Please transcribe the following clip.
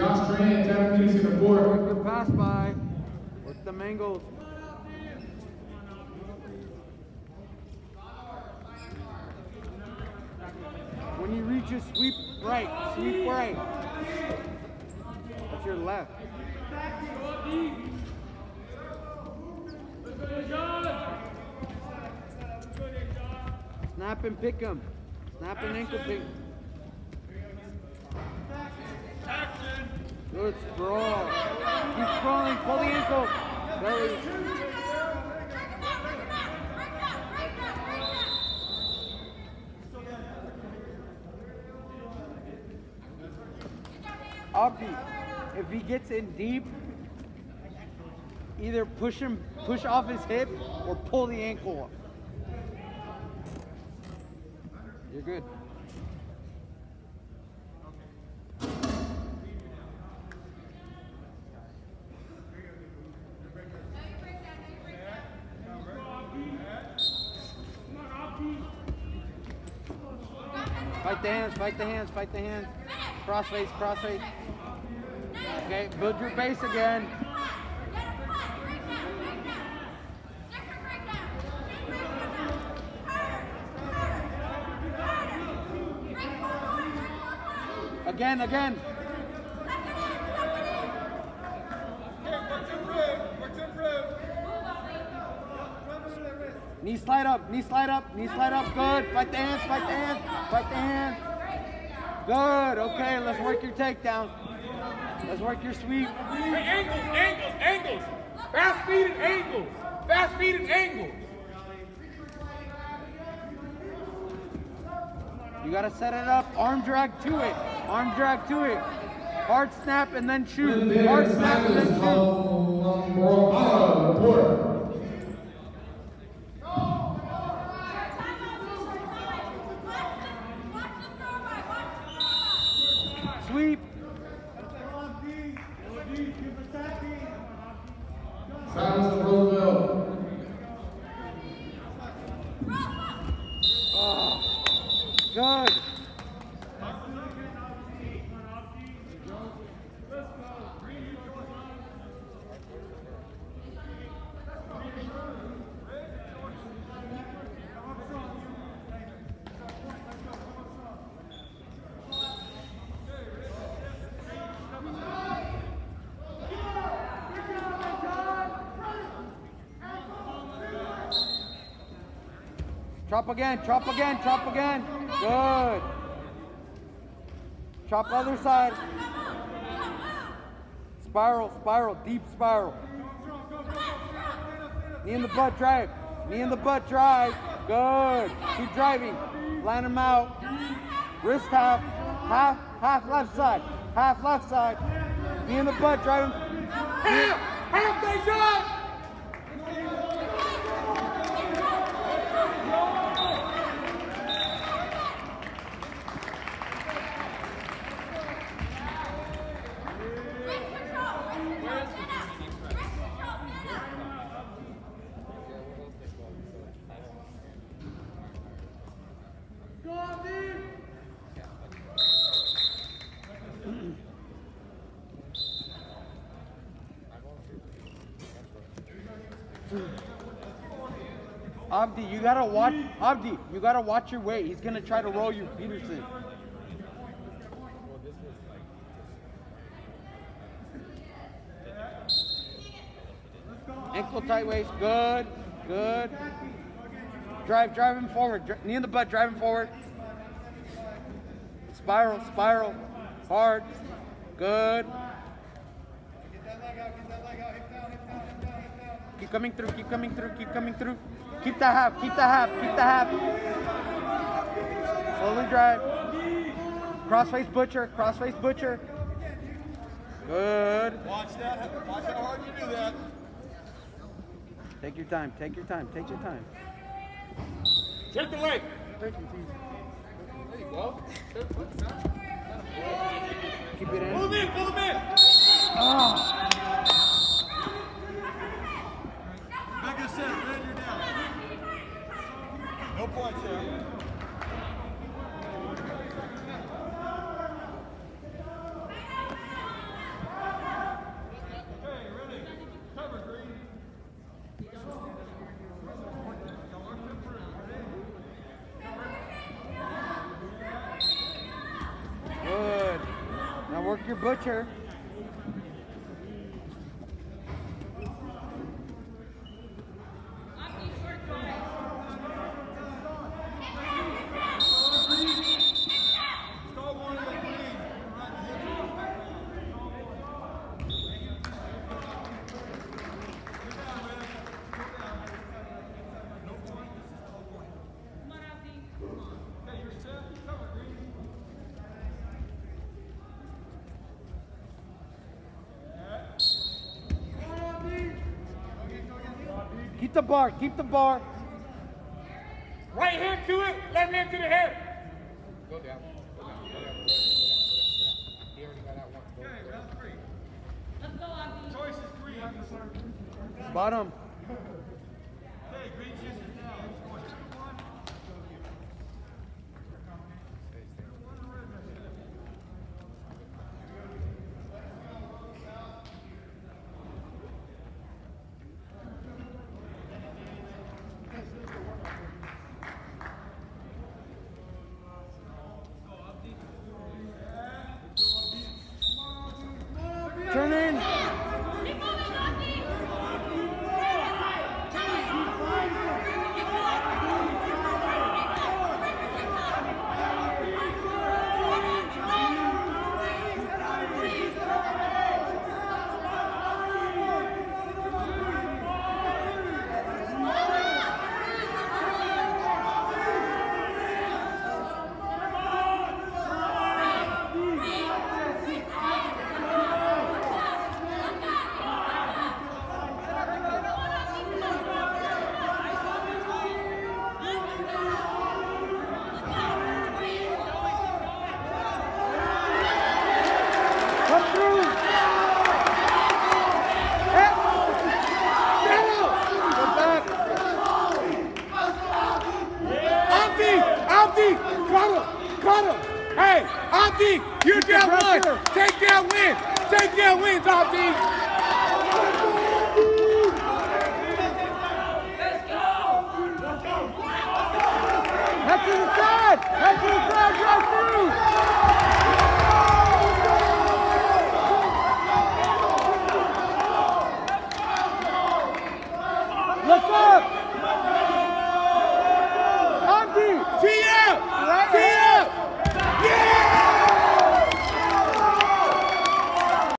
Josh Tran and Tevin Peterson aboard. Good pass by. Work the angles. When you reach your sweep right, sweep right. That's your left. Snap and pick him. Snap and ankle pick. Good sprawl. Keep sprawling. Pull the ankle. Belly. Abdi, if he gets in deep, either push him, push off his hip, or pull the ankle up. You're good. Fight the hands, fight the hands, fight the hands. Crossface, crossface. Okay, build your base again. Again, again. Knee slide up, knee slide up, knee slide up. Good. Fight the hands, fight the hands, fight the hands. Good. Okay, let's work your takedown. Let's work your sweep. Hey, angles, angles, angles. Fast feet and angles. Fast feet and angles. You gotta set it up. Arm drag to it. Arm drag to it. Hard snap and then shoot. Hard snap and then shoot. Aboard. Sweep. Silence to Roosevelt. Good. Chop again, chop again, chop again. Good. Chop other side. Spiral, spiral, deep spiral. Knee in the butt, drive. Knee in the butt, drive. Good. Keep driving. Line them out. Wrist half, half, half left side, half left side. Knee in the butt, drive. Half, half they shot. Abdi, you gotta watch. Abdi, you gotta watch your weight. He's gonna try to roll you, Peterson. Ankle tight waist, good, good. Drive, drive him forward. Dri- Knee in the butt, drive him forward. Spiral, spiral, hard, good. Keep coming through, keep coming through, keep coming through. Keep the half, keep the half, keep the half. Slowly drive. Crossface butcher, crossface butcher. Good. Watch that. Watch how hard you do that. Take your time, take your time, take your time. Take the leg. There you go. Keep it in. Him in, him in. Ah, Make a set. Red, you're down. No points there. Work your butcher. Start one of the green. Right here. Okay, you're set. Cover green. Keep the bar. Keep the bar. Right hand to it, left hand to the head. Go down. Go down. Go down. Go down. Go down. Go down. He already got out once. Go, Okay, go. round three. Choice is green. Bottom. Okay, green shifts down. Going two, one. Stay, stay. Turn in. Come through. Hey. Go back. Abdi, Abdi, cut him, cut him. Hey, Abdi, you're the down one. pressure. Take that win. Take that win,